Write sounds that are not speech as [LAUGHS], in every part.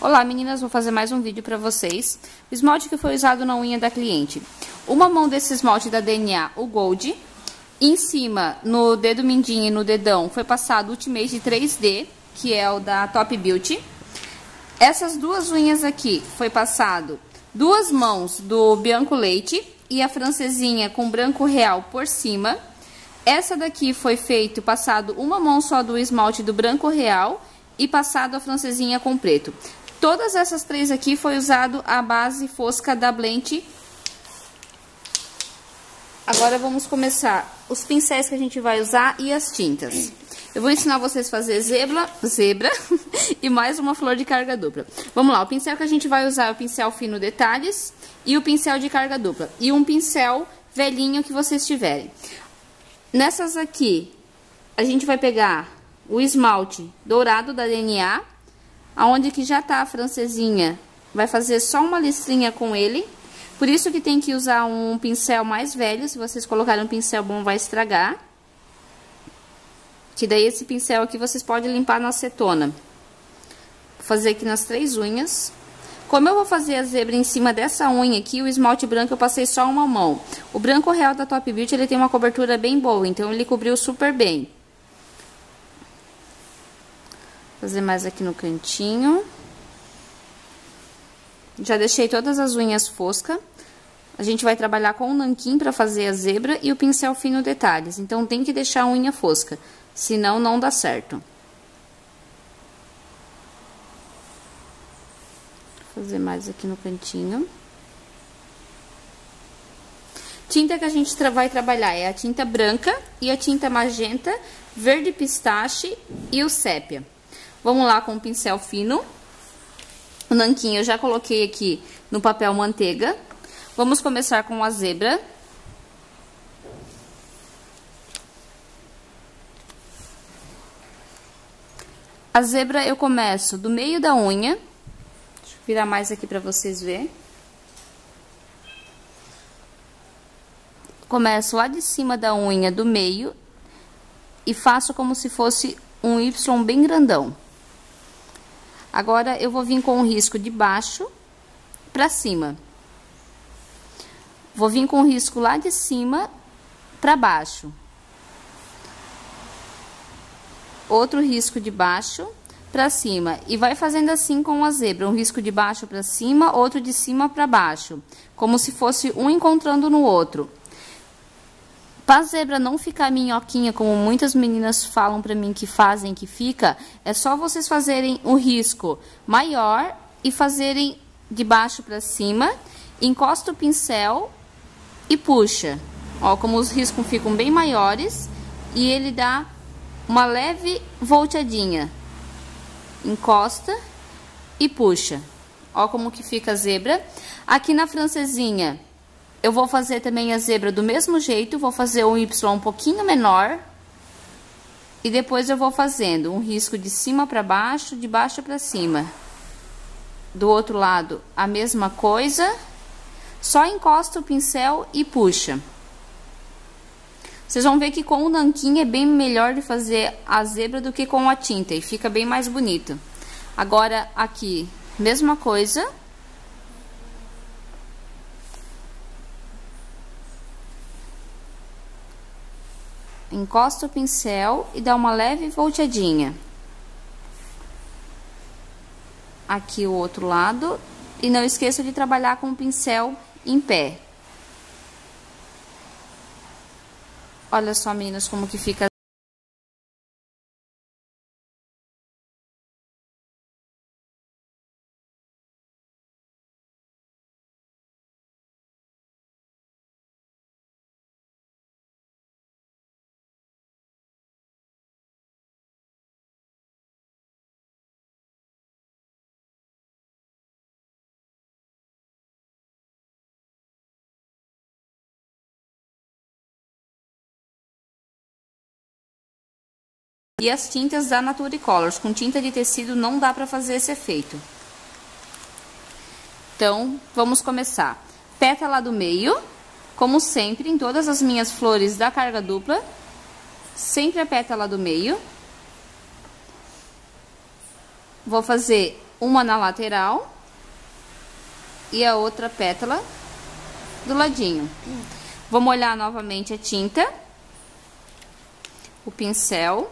Olá meninas, vou fazer mais um vídeo para vocês. O esmalte que foi usado na unha da cliente. Uma mão desse esmalte da DNA, o Gold. Em cima, no dedo mindinho e no dedão, foi passado o Ultimate 3D, que é o da Top Beauty. Essas duas unhas aqui, foi passado duas mãos do Bianco Leite e a francesinha com branco real por cima. Essa daqui foi feito, passado uma mão só do esmalte do branco real e passado a francesinha com preto. Todas essas três aqui foi usado a base fosca da Blend. Agora vamos começar os pincéis que a gente vai usar e as tintas. Eu vou ensinar vocês a fazer zebra, zebra [LAUGHS] e mais uma flor de carga dupla. Vamos lá, o pincel que a gente vai usar é o pincel fino detalhes e o pincel de carga dupla. E um pincel velhinho que vocês tiverem. Nessas aqui, a gente vai pegar o esmalte dourado da DNA aonde que já tá a francesinha, vai fazer só uma listrinha com ele. Por isso que tem que usar um pincel mais velho, se vocês colocarem um pincel bom vai estragar. Que daí esse pincel aqui vocês podem limpar na acetona. Vou fazer aqui nas três unhas. Como eu vou fazer a zebra em cima dessa unha aqui, o esmalte branco eu passei só uma mão. O branco real da Top Beauty, ele tem uma cobertura bem boa, então ele cobriu super bem. Fazer mais aqui no cantinho. Já deixei todas as unhas fosca. A gente vai trabalhar com o nanquim para fazer a zebra e o pincel fino detalhes. Então, tem que deixar a unha fosca, senão não dá certo. Fazer mais aqui no cantinho. Tinta que a gente vai trabalhar é a tinta branca e a tinta magenta, verde pistache e o sépia. Vamos lá com o pincel fino. O nanquinho eu já coloquei aqui no papel manteiga. Vamos começar com a zebra. A zebra eu começo do meio da unha. Deixa eu virar mais aqui para vocês verem. Começo lá de cima da unha do meio e faço como se fosse um Y bem grandão. Agora, eu vou vir com o risco de baixo para cima. Vou vir com o risco lá de cima para baixo. Outro risco de baixo para cima. E vai fazendo assim com a zebra. Um risco de baixo para cima, outro de cima para baixo. Como se fosse um encontrando no outro. Para a zebra não ficar minhoquinha, como muitas meninas falam para mim que fazem, que fica, é só vocês fazerem o risco maior e fazerem de baixo para cima, encosta o pincel e puxa. Ó, como os riscos ficam bem maiores e ele dá uma leve volteadinha. Encosta e puxa. Ó como que fica a zebra. Aqui na francesinha, eu vou fazer também a zebra do mesmo jeito, vou fazer um Y um pouquinho menor. E depois eu vou fazendo um risco de cima para baixo, de baixo para cima. Do outro lado, a mesma coisa. Só encosta o pincel e puxa. Vocês vão ver que com o nanquim é bem melhor de fazer a zebra do que com a tinta. E fica bem mais bonito. Agora, aqui, mesma coisa. Encosta o pincel e dá uma leve volteadinha. Aqui o outro lado. E não esqueça de trabalhar com o pincel em pé. Olha só, meninas, como que fica E as tintas da Nature Colors, com tinta de tecido não dá para fazer esse efeito. Então, vamos começar. Pétala do meio, como sempre, em todas as minhas flores da carga dupla, sempre a pétala do meio. Vou fazer uma na lateral e a outra pétala do ladinho. Vou molhar novamente a tinta, o pincel,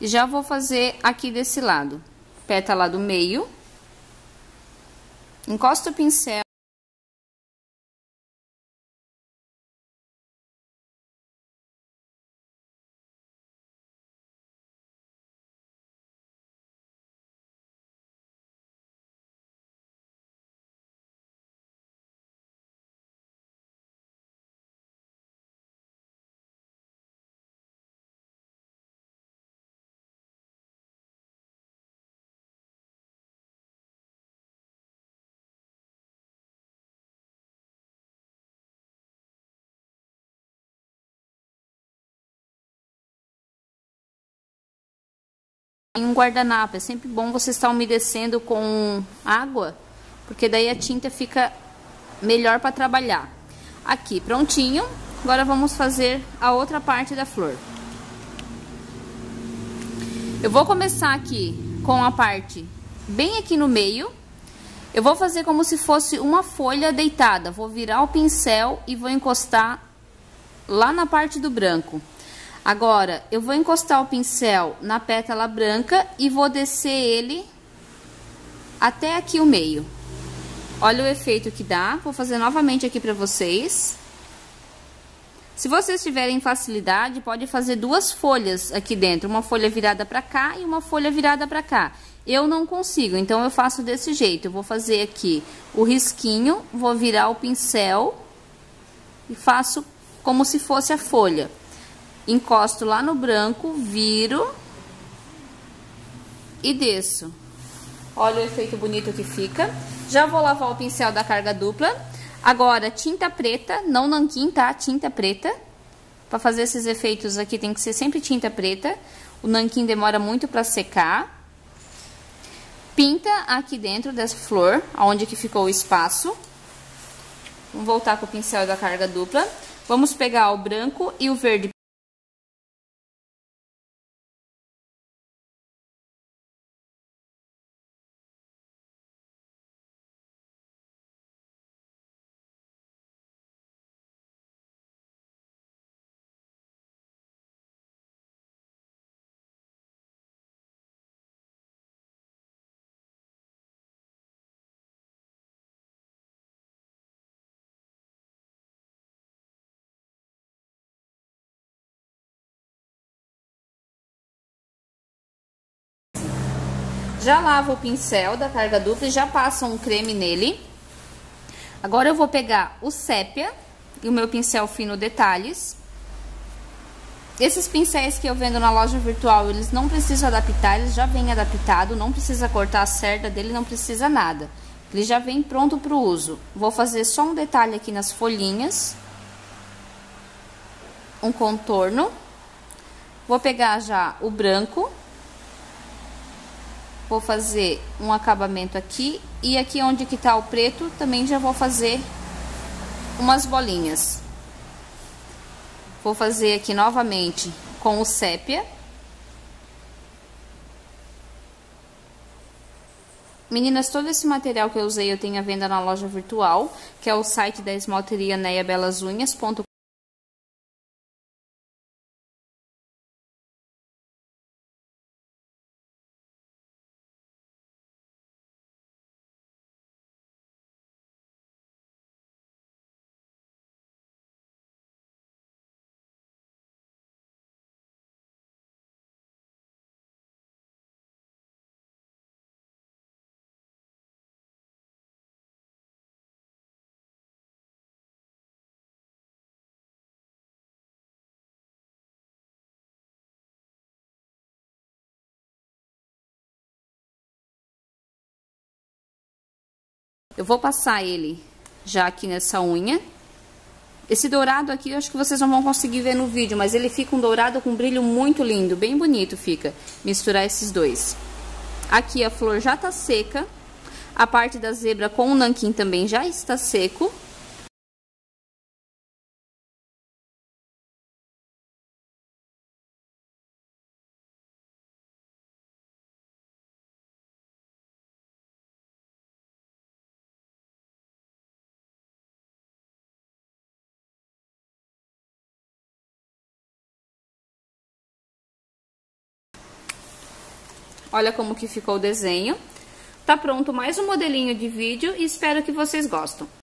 e já vou fazer aqui desse lado, pétala do meio, encosto o pincel. Em um guardanapo. É sempre bom você estar umedecendo com água, porque daí a tinta fica melhor para trabalhar. Aqui, prontinho. Agora vamos fazer a outra parte da flor. Eu vou começar aqui com a parte bem aqui no meio. Eu vou fazer como se fosse uma folha deitada. Vou virar o pincel e vou encostar lá na parte do branco. Agora, eu vou encostar o pincel na pétala branca e vou descer ele até aqui o meio. Olha o efeito que dá. Vou fazer novamente aqui para vocês. Se vocês tiverem facilidade, pode fazer duas folhas aqui dentro. Uma folha virada para cá e uma folha virada para cá. Eu não consigo, então eu faço desse jeito. Eu vou fazer aqui o risquinho, vou virar o pincel e faço como se fosse a folha encosto lá no branco, viro e desço. Olha o efeito bonito que fica. Já vou lavar o pincel da carga dupla. Agora, tinta preta, não nanquim, tá? Tinta preta. Para fazer esses efeitos aqui tem que ser sempre tinta preta. O nanquim demora muito para secar. Pinta aqui dentro dessa flor, onde que ficou o espaço. Vamos voltar com o pincel da carga dupla. Vamos pegar o branco e o verde Já lavo o pincel da carga dupla e já passo um creme nele. Agora eu vou pegar o sépia e o meu pincel fino detalhes. Esses pincéis que eu vendo na loja virtual, eles não precisam adaptar, eles já vêm adaptado, não precisa cortar a cerda dele, não precisa nada. Ele já vem pronto para o uso. Vou fazer só um detalhe aqui nas folhinhas. Um contorno. Vou pegar já o branco Vou fazer um acabamento aqui e aqui onde que tá o preto também já vou fazer umas bolinhas. Vou fazer aqui novamente com o sépia. Meninas, todo esse material que eu usei eu tenho à venda na loja virtual, que é o site da esmalteria neiabellasunhas.com. Eu vou passar ele já aqui nessa unha. Esse dourado aqui, eu acho que vocês não vão conseguir ver no vídeo, mas ele fica um dourado com brilho muito lindo, bem bonito fica, misturar esses dois. Aqui a flor já tá seca, a parte da zebra com o nanquim também já está seco. Olha como que ficou o desenho. Tá pronto mais um modelinho de vídeo e espero que vocês gostem.